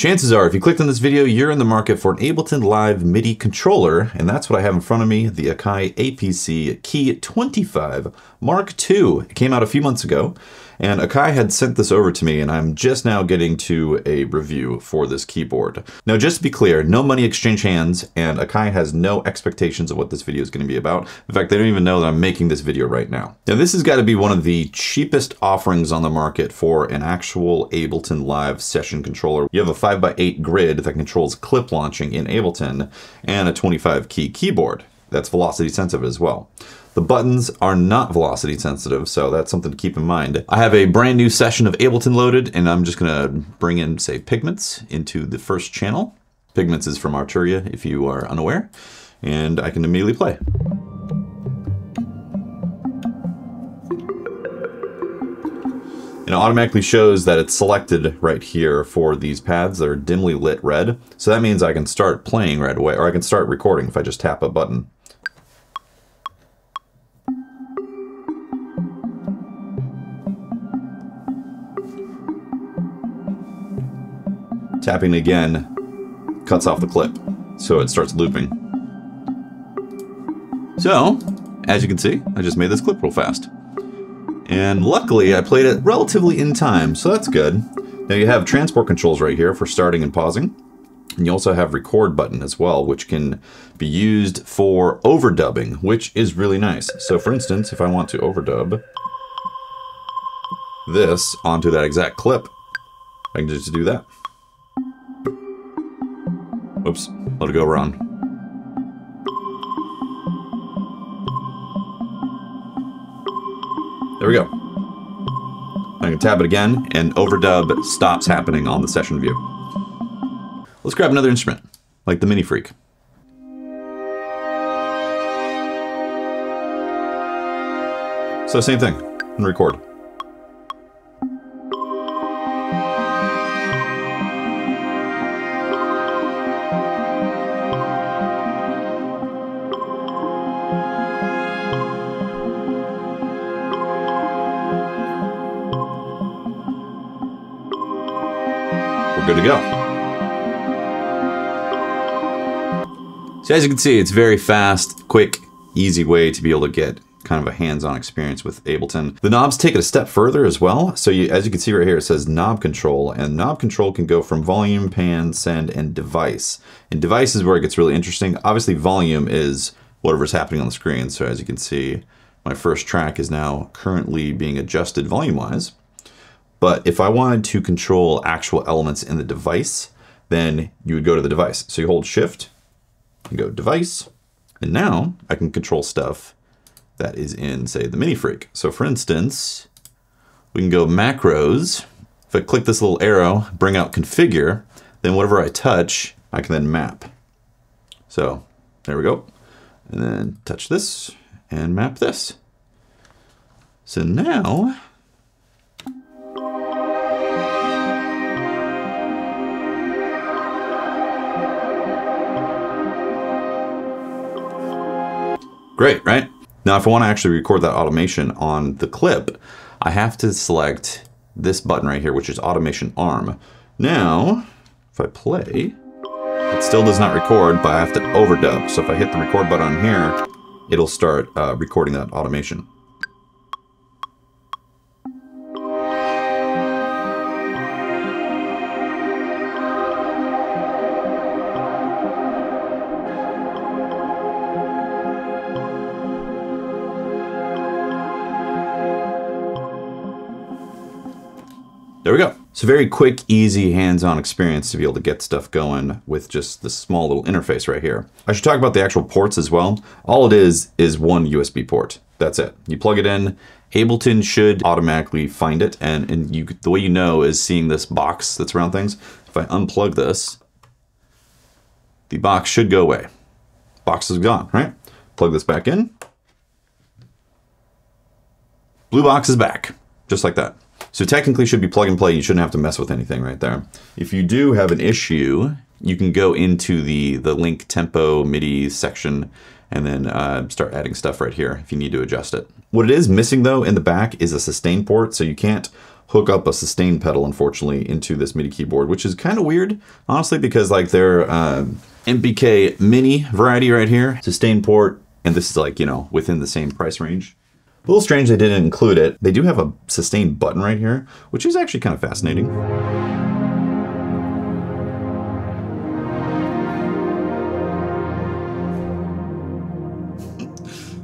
Chances are, if you clicked on this video, you're in the market for an Ableton Live MIDI controller, and that's what I have in front of me, the Akai APC Key 25 Mark II. It came out a few months ago, and Akai had sent this over to me, and I'm just now getting to a review for this keyboard. Now, just to be clear, no money exchange hands, and Akai has no expectations of what this video is going to be about. In fact, they don't even know that I'm making this video right now. Now, this has got to be one of the cheapest offerings on the market for an actual Ableton Live session controller. You have a 5x8 grid that controls clip launching in Ableton, and a 25 key keyboard that's velocity sensitive as well. The buttons are not velocity sensitive, so that's something to keep in mind. I have a brand new session of Ableton loaded, and I'm just gonna bring in, say, Pigments into the first channel. Pigments is from Arturia, if you are unaware, and I can immediately play. And it automatically shows that it's selected right here for these pads that are dimly lit red. So that means I can start playing right away, or I can start recording if I just tap a button. Tapping again cuts off the clip, so it starts looping. So, as you can see, I just made this clip real fast. And luckily, I played it relatively in time, so that's good. Now you have transport controls right here for starting and pausing. And you also have record button as well, which can be used for overdubbing, which is really nice. So for instance, if I want to overdub this onto that exact clip, I can just do that. Oops, let it go around. There we go. I can tap it again, and overdub stops happening on the session view. Let's grab another instrument, like the MiniFreak. So same thing, and record. Good to go. So as you can see, it's very fast, quick, easy way to be able to get kind of a hands-on experience with Ableton. The knobs take it a step further as well. So you, as you can see right here, it says knob control, and knob control can go from volume, pan, send, and device. And device is where it gets really interesting. Obviously, volume is whatever's happening on the screen. So as you can see, my first track is now currently being adjusted volume-wise. But if I wanted to control actual elements in the device, then you would go to the device. So you hold shift, and go device, and now I can control stuff that is in, say, the MiniFreak. So for instance, we can go macros. If I click this little arrow, bring out configure, then whatever I touch, I can then map. So there we go. And then touch this and map this. So now Great, right? Now, if I want to actually record that automation on the clip, I have to select this button right here, which is automation arm. Now, if I play, it still does not record, but I have to overdub. So if I hit the record button here, it'll start uh, recording that automation. It's a very quick, easy, hands-on experience to be able to get stuff going with just this small little interface right here. I should talk about the actual ports as well. All it is is one USB port. That's it. You plug it in, Ableton should automatically find it, and, and you, the way you know is seeing this box that's around things. If I unplug this, the box should go away. Box is gone, right? Plug this back in. Blue box is back, just like that. So technically should be plug and play. You shouldn't have to mess with anything right there. If you do have an issue, you can go into the, the link tempo MIDI section and then uh, start adding stuff right here if you need to adjust it. What it is missing though in the back is a sustain port, so you can't hook up a sustain pedal, unfortunately, into this MIDI keyboard, which is kind of weird, honestly, because like their uh, MPK Mini variety right here, sustain port, and this is like, you know, within the same price range. A little strange they didn't include it. They do have a sustain button right here, which is actually kind of fascinating.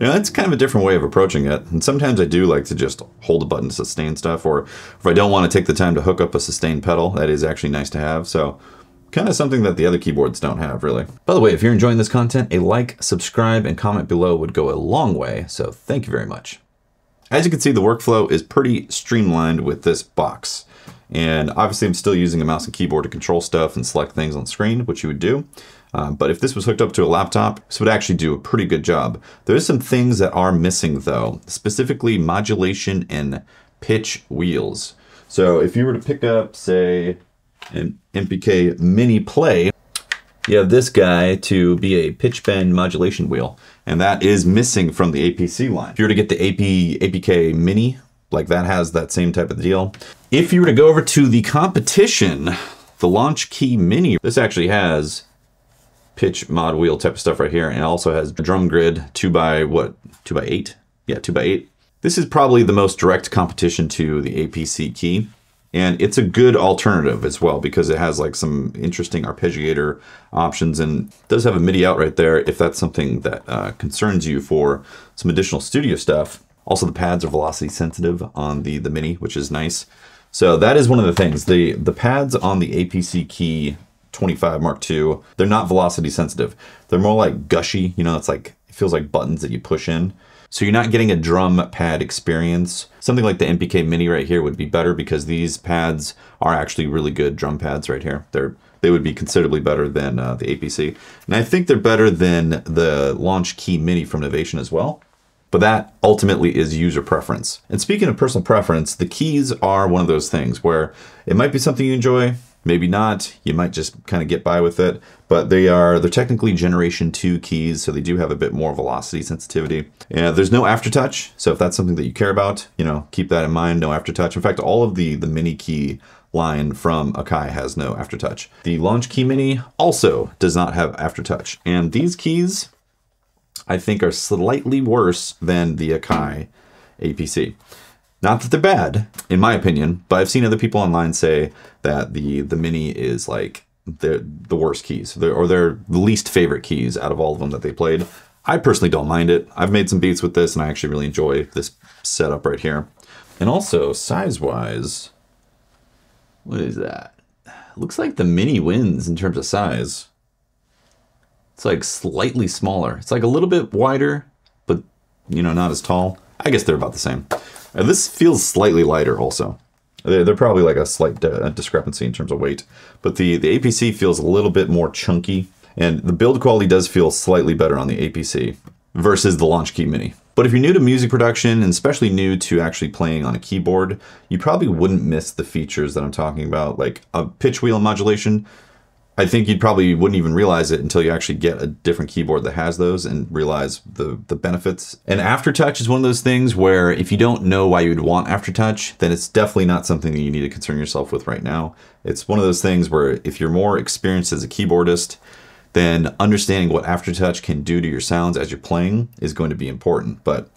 Yeah, that's kind of a different way of approaching it. And sometimes I do like to just hold a button to sustain stuff, or if I don't want to take the time to hook up a sustain pedal, that is actually nice to have. So kind of something that the other keyboards don't have, really. By the way, if you're enjoying this content, a like, subscribe, and comment below would go a long way, so thank you very much. As you can see, the workflow is pretty streamlined with this box. And obviously I'm still using a mouse and keyboard to control stuff and select things on screen, which you would do. Um, but if this was hooked up to a laptop, this would actually do a pretty good job. There's some things that are missing though, specifically modulation and pitch wheels. So if you were to pick up, say, an MPK Mini Play, you have this guy to be a pitch bend modulation wheel, and that is missing from the APC line. If you were to get the AP, APK Mini, like that has that same type of deal. If you were to go over to the competition, the Launchkey Mini, this actually has pitch mod wheel type of stuff right here, and also has a drum grid two by what, two by eight? Yeah, two by eight. This is probably the most direct competition to the APC key. And it's a good alternative as well because it has like some interesting arpeggiator options and does have a MIDI out right there if that's something that uh, concerns you for some additional studio stuff. Also, the pads are velocity sensitive on the, the Mini, which is nice. So that is one of the things. The, the pads on the APC Key 25 Mark II, they're not velocity sensitive. They're more like gushy, you know, it's like, it feels like buttons that you push in. So you're not getting a drum pad experience. Something like the MPK Mini right here would be better because these pads are actually really good drum pads right here. They're they would be considerably better than uh, the APC. And I think they're better than the Launchkey Mini from Novation as well. But that ultimately is user preference. And speaking of personal preference, the keys are one of those things where it might be something you enjoy, maybe not. You might just kind of get by with it. But they are they're technically generation two keys, so they do have a bit more velocity sensitivity. And there's no aftertouch, so if that's something that you care about, you know, keep that in mind. No aftertouch. In fact, all of the the mini key line from Akai has no aftertouch. The Launchkey Mini also does not have aftertouch. And these keys, I think, are slightly worse than the Akai APC. Not that they're bad, in my opinion, but I've seen other people online say that the the Mini is like the the worst keys, or they're the least favorite keys out of all of them that they played. I personally don't mind it. I've made some beats with this, and I actually really enjoy this setup right here. And also, size-wise, what is that? Looks like the Mini wins in terms of size. It's like slightly smaller. It's like a little bit wider, but you know, not as tall. I guess they're about the same. And this feels slightly lighter also. They're, they're probably like a slight uh, discrepancy in terms of weight. But the, the APC feels a little bit more chunky. And the build quality does feel slightly better on the APC versus the Launchkey Mini. But if you're new to music production, and especially new to actually playing on a keyboard, you probably wouldn't miss the features that I'm talking about, like a pitch wheel modulation I think you probably wouldn't even realize it until you actually get a different keyboard that has those and realize the, the benefits. And Aftertouch is one of those things where if you don't know why you'd want Aftertouch, then it's definitely not something that you need to concern yourself with right now. It's one of those things where if you're more experienced as a keyboardist, then understanding what Aftertouch can do to your sounds as you're playing is going to be important. But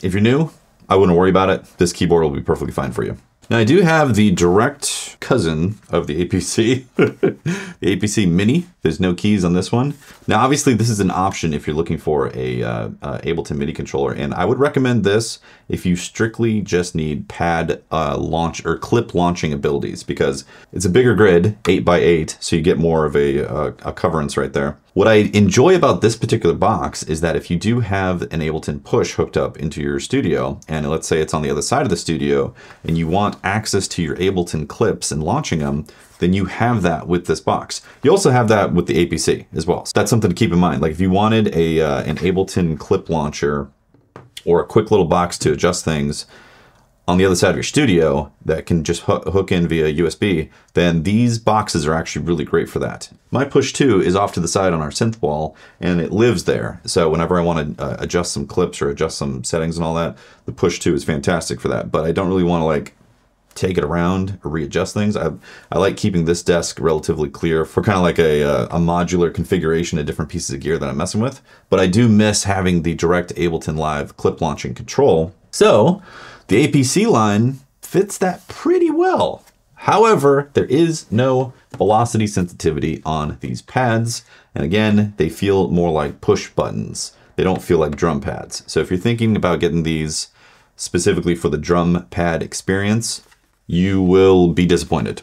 if you're new, I wouldn't worry about it. This keyboard will be perfectly fine for you. Now I do have the direct cousin of the APC, the APC Mini. There's no keys on this one. Now obviously this is an option if you're looking for a uh, uh, Ableton MIDI controller, and I would recommend this if you strictly just need pad uh, launch or clip launching abilities because it's a bigger grid, 8 by 8 so you get more of a, uh, a coverance right there. What I enjoy about this particular box is that if you do have an Ableton push hooked up into your studio, and let's say it's on the other side of the studio, and you want access to your Ableton clips and launching them, then you have that with this box. You also have that with the APC as well. So that's something to keep in mind. Like if you wanted a uh, an Ableton clip launcher or a quick little box to adjust things, on the other side of your studio that can just hook in via USB, then these boxes are actually really great for that. My Push 2 is off to the side on our synth wall and it lives there. So whenever I want to uh, adjust some clips or adjust some settings and all that, the Push 2 is fantastic for that. But I don't really want to like take it around or readjust things. I, I like keeping this desk relatively clear for kind of like a, a, a, modular configuration of different pieces of gear that I'm messing with. But I do miss having the direct Ableton Live clip launching control. So the APC line fits that pretty well. However, there is no velocity sensitivity on these pads. And again, they feel more like push buttons. They don't feel like drum pads. So if you're thinking about getting these specifically for the drum pad experience, you will be disappointed.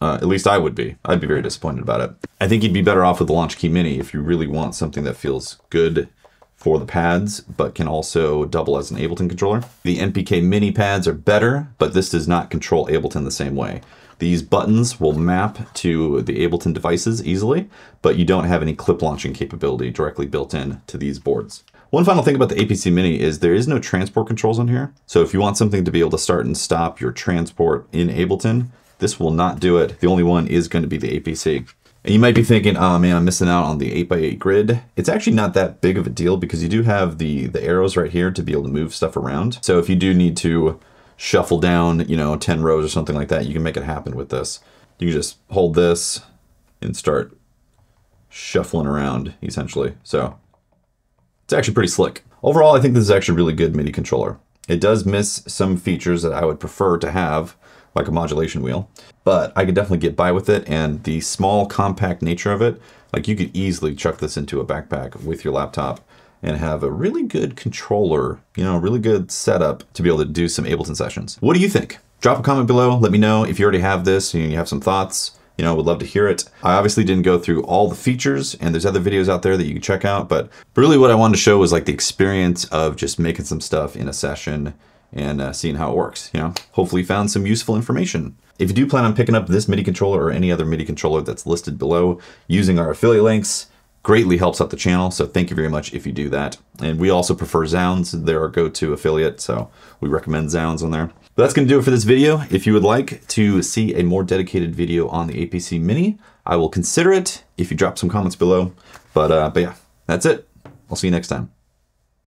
Uh, at least I would be. I'd be very disappointed about it. I think you'd be better off with the Launchkey Mini if you really want something that feels good for the pads, but can also double as an Ableton controller. The MPK Mini pads are better, but this does not control Ableton the same way. These buttons will map to the Ableton devices easily, but you don't have any clip launching capability directly built in to these boards. One final thing about the APC Mini is there is no transport controls on here. So if you want something to be able to start and stop your transport in Ableton, this will not do it. The only one is going to be the APC. And you might be thinking, oh man, I'm missing out on the 8x8 grid. It's actually not that big of a deal because you do have the, the arrows right here to be able to move stuff around. So if you do need to shuffle down, you know, 10 rows or something like that, you can make it happen with this. You can just hold this and start shuffling around essentially. So it's actually pretty slick. Overall, I think this is actually a really good MIDI controller. It does miss some features that I would prefer to have, like a modulation wheel, but I could definitely get by with it. And the small, compact nature of it, like you could easily chuck this into a backpack with your laptop and have a really good controller, you know, really good setup to be able to do some Ableton sessions. What do you think? Drop a comment below. Let me know if you already have this and you have some thoughts you know, would love to hear it. I obviously didn't go through all the features and there's other videos out there that you can check out, but really what I wanted to show was like the experience of just making some stuff in a session and uh, seeing how it works, you know, hopefully found some useful information. If you do plan on picking up this MIDI controller or any other MIDI controller that's listed below using our affiliate links, greatly helps out the channel. So thank you very much if you do that. And we also prefer zZounds. They're our go-to affiliate. So we recommend zZounds on there. But that's going to do it for this video. If you would like to see a more dedicated video on the APC Mini, I will consider it if you drop some comments below. But, uh, but yeah, that's it. I'll see you next time.